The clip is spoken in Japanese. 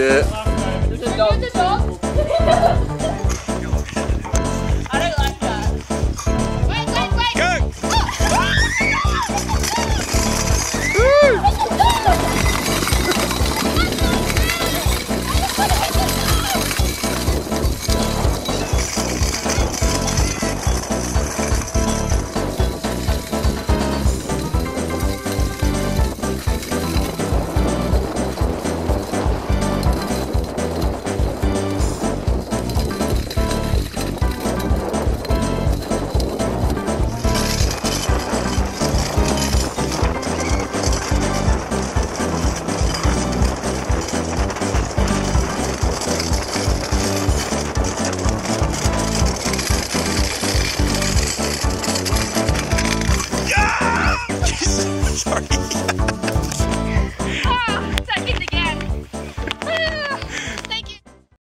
で。